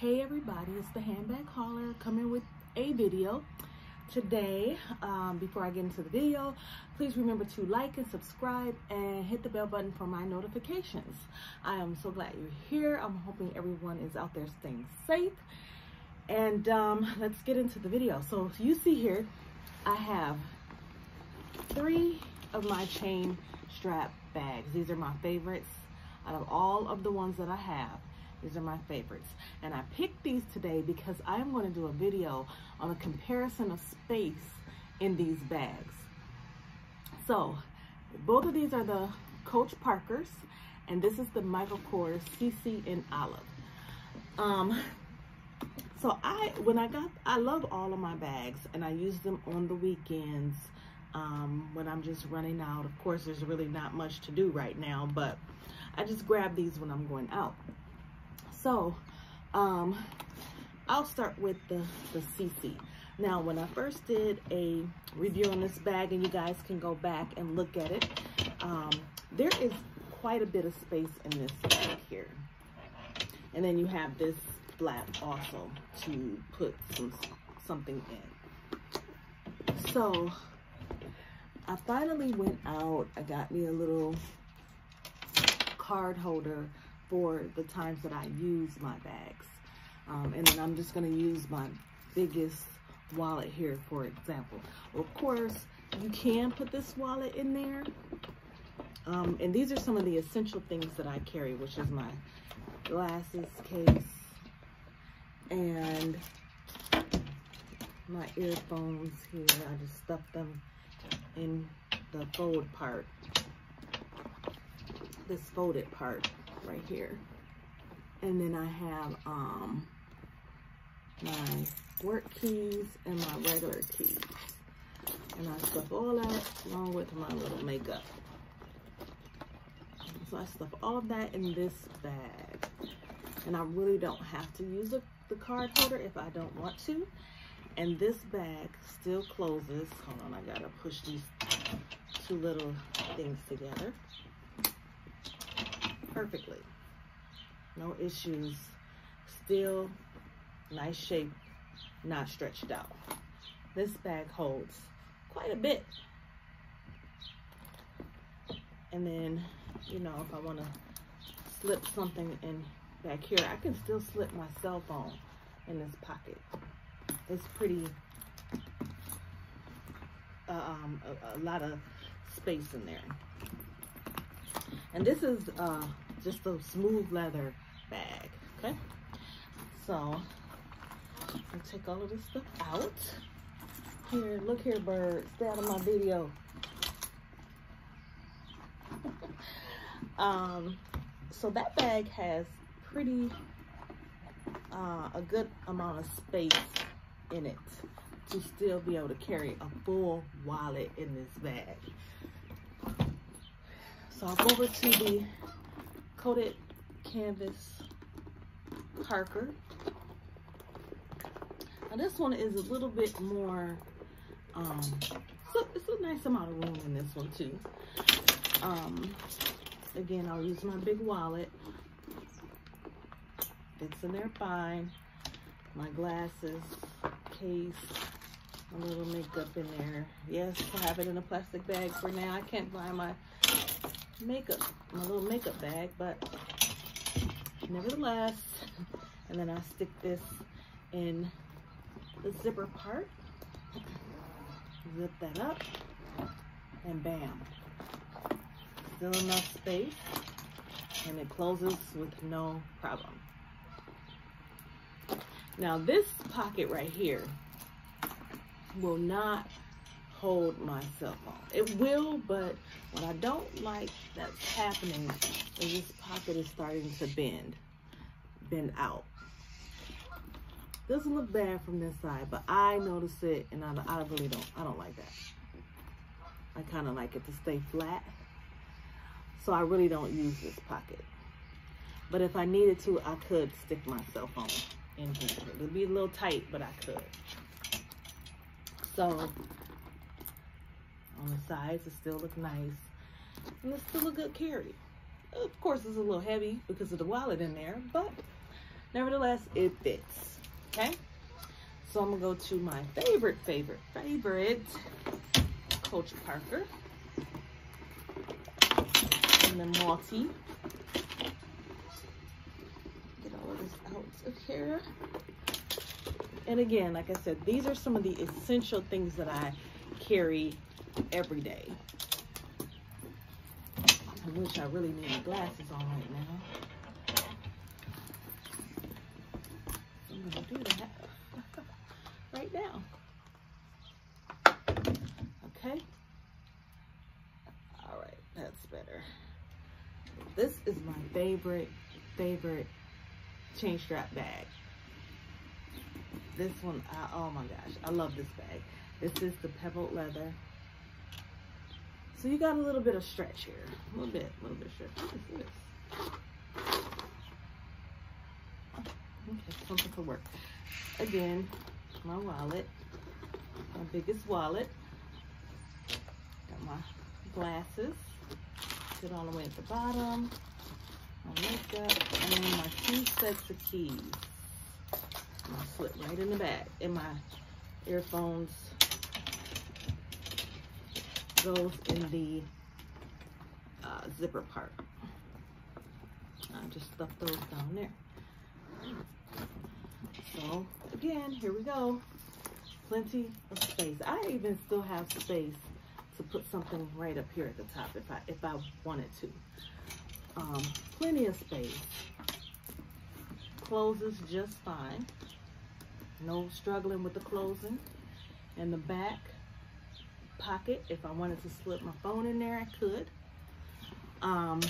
Hey everybody, it's the handbag hauler coming with a video. Today, um, before I get into the video, please remember to like and subscribe and hit the bell button for my notifications. I am so glad you're here. I'm hoping everyone is out there staying safe. And um, let's get into the video. So you see here, I have three of my chain strap bags. These are my favorites out of all of the ones that I have. These are my favorites. And I picked these today because I am going to do a video on a comparison of space in these bags. So both of these are the Coach Parkers and this is the Michael Kors Cece in Olive. Um, so I, when I got, I love all of my bags and I use them on the weekends um, when I'm just running out. Of course, there's really not much to do right now, but I just grab these when I'm going out. So, um, I'll start with the, the Cece. Now, when I first did a review on this bag, and you guys can go back and look at it, um, there is quite a bit of space in this bag here. And then you have this flap also to put some something in. So, I finally went out. I got me a little card holder for the times that I use my bags. Um, and then I'm just gonna use my biggest wallet here, for example. Of course, you can put this wallet in there. Um, and these are some of the essential things that I carry, which is my glasses case and my earphones here. I just stuff them in the fold part, this folded part right here. And then I have um, my work keys and my regular keys. And I stuff all that along with my little makeup. So I stuff all of that in this bag. And I really don't have to use a, the card holder if I don't want to. And this bag still closes. Hold on, I gotta push these two little things together perfectly. No issues. Still nice shape, not stretched out. This bag holds quite a bit. And then, you know, if I want to slip something in back here, I can still slip my cell phone in this pocket. It's pretty, uh, um, a, a lot of space in there. And this is uh, just a smooth leather bag, okay? So, I'll take all of this stuff out. Here, look here, bird. Stay out of my video. um, so that bag has pretty, uh, a good amount of space in it to still be able to carry a full wallet in this bag. So I'll go over to the coated canvas Parker. Now this one is a little bit more, um, so it's a nice amount of room in this one too. Um, again, I'll use my big wallet. It's in there fine. My glasses, case, a little makeup in there. Yes, I have it in a plastic bag for now. I can't buy my makeup, my little makeup bag, but nevertheless, and then I stick this in the zipper part, zip that up, and bam, still enough space, and it closes with no problem. Now this pocket right here will not hold my cell phone. It will, but what I don't like that's happening is this pocket is starting to bend, bend out. Doesn't look bad from this side, but I notice it and I, I really don't, I don't like that. I kind of like it to stay flat. So I really don't use this pocket. But if I needed to, I could stick my cell phone in here. It would be a little tight, but I could. So on the sides. It still look nice. And it's still a good carry. Of course, it's a little heavy because of the wallet in there, but nevertheless, it fits. Okay. So I'm gonna go to my favorite, favorite, favorite Coach Parker. And then Malty. Get all of this out of here. And again, like I said, these are some of the essential things that I carry every day. I wish I really need my glasses on right now. I'm gonna do that right now. Okay. All right, that's better. This is my favorite, favorite chain strap bag. This one, I, oh my gosh, I love this bag. This is the pebbled leather. So you got a little bit of stretch here. A little bit, a little bit of stretch. What is this? Okay, something for work. Again, my wallet, my biggest wallet. Got my glasses. Sit all the way at the bottom. My makeup, and my two sets of keys. I slip right in the back. And my earphones goes in the uh, zipper part. I just stuff those down there. So again, here we go. Plenty of space. I even still have space to put something right up here at the top if I if I wanted to. Um, plenty of space. Closes just fine. No struggling with the closing. And the back pocket, if I wanted to slip my phone in there, I could. Um,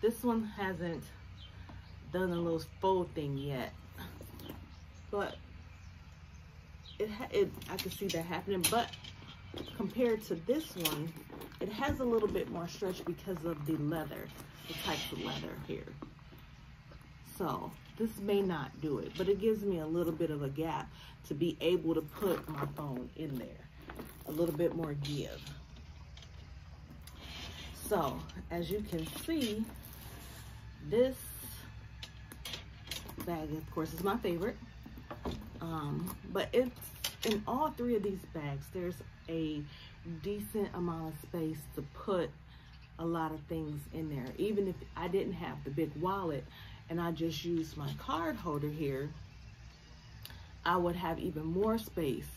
this one hasn't done a little fold thing yet, but it, it I could see that happening. But compared to this one, it has a little bit more stretch because of the leather, the types of leather here. So this may not do it, but it gives me a little bit of a gap to be able to put my phone in there. A little bit more give. So, as you can see, this bag, of course, is my favorite. Um, but it's in all three of these bags, there's a decent amount of space to put a lot of things in there. Even if I didn't have the big wallet, and I just used my card holder here, I would have even more space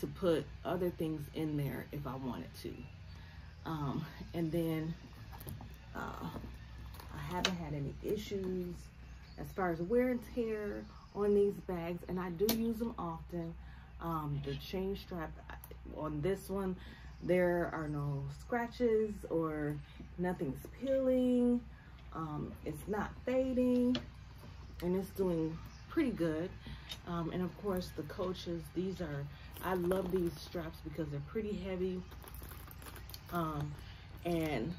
to put other things in there if I wanted to. Um, and then uh, I haven't had any issues as far as wear and tear on these bags, and I do use them often. Um, the chain strap on this one, there are no scratches or nothing's peeling. Um, it's not fading and it's doing pretty good. Um, and of course the coaches, these are, I love these straps because they're pretty heavy um, and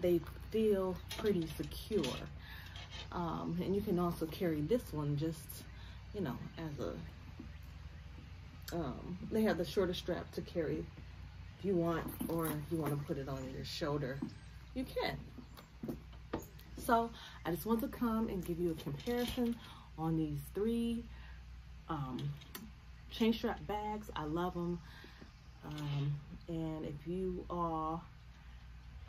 they feel pretty secure. Um, and you can also carry this one just, you know, as a, um, they have the shorter strap to carry if you want, or if you want to put it on your shoulder, you can. So I just want to come and give you a comparison on these three um, chain strap bags. I love them. Um, and if you all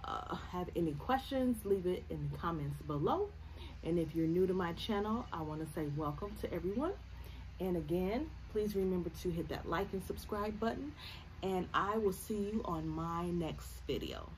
uh, have any questions, leave it in the comments below. And if you're new to my channel, I want to say welcome to everyone. And again, please remember to hit that like and subscribe button. And I will see you on my next video.